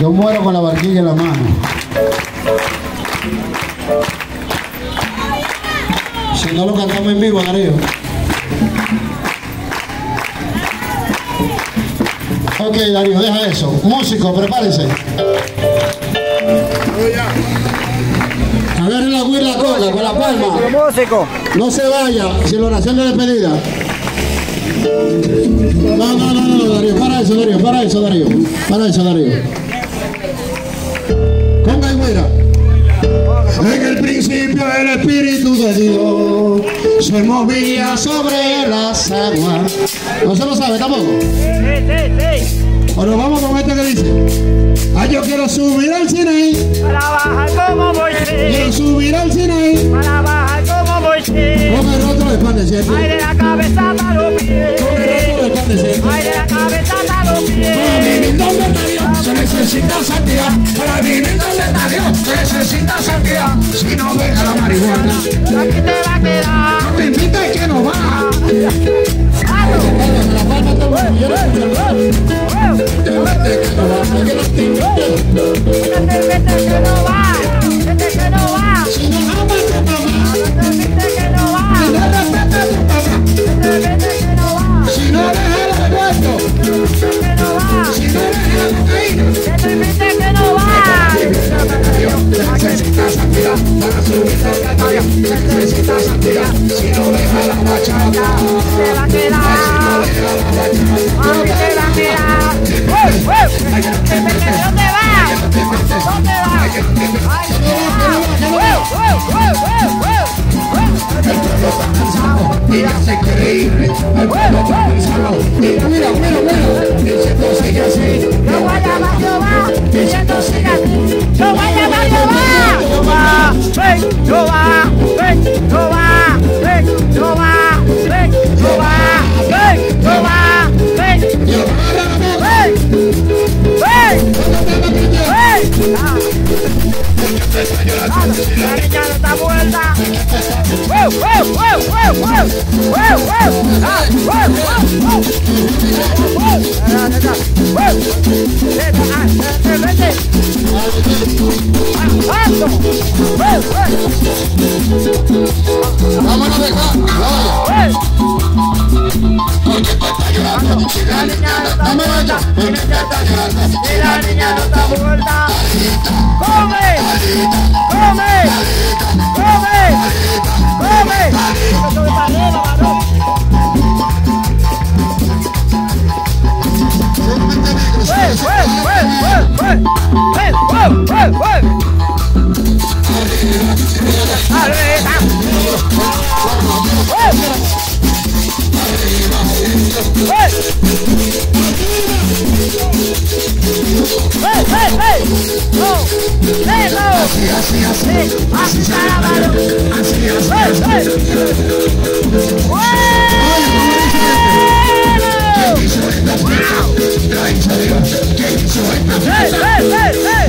Yo muero con la barquilla en la mano. Si no lo cantamos en vivo, Darío. Ok, Darío, deja eso. Músico, prepárense. Agarren la guira cola con la palma. Músico. No se vaya, sin la oración de despedida. No, no, no, no, Darío, para eso, Darío, para eso, Darío. Para eso, Darío. Conga y güera. En el principio el Espíritu de Dios se movía sobre las aguas. ¿No se lo sabe tampoco? Bueno, vamos con este que dice. Ah, yo quiero subir al Sinaí. Para bajar como Quiero Moisés. subir al Sinaí. Para bajar como Moisés. Con el rostro resplandeciente. Ay, de la cabeza hasta Para vivir donde se necesita santidad. Para se necesita santidad. Si no deja la marihuana, no te invita que que no va. Mira, mira, mira, llamar a Jehová. Jehová, ven, Jehová, ven, Jehová, ven, Jehová, ven, Jehová, ven, Jehová, ven, ven, ven. Ah. Ah, está muerta. Ah. La niña no está muerta. La niña no está muerta. ¡Come! ¡Come! ¡Come! ¡Come! Yo estoy para arriba, varón. ¡Wey, wey, wey, wey, ¡Arriba! ¡Hey, ¡Hey, hey, hey, hey!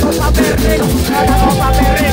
Copa perreo, copa.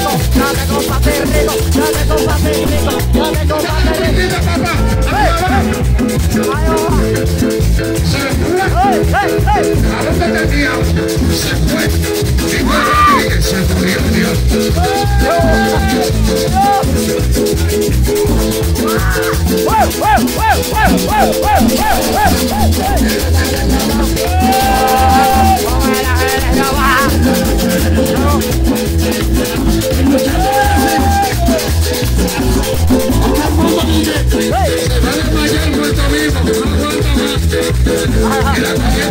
Hey!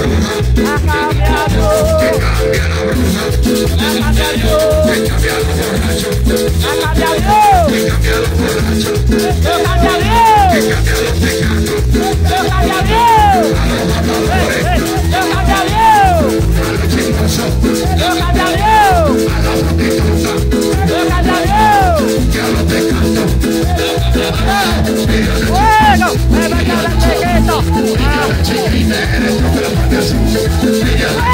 Acabia la borracho. Acabia yo. Acabia la borracho. Wow.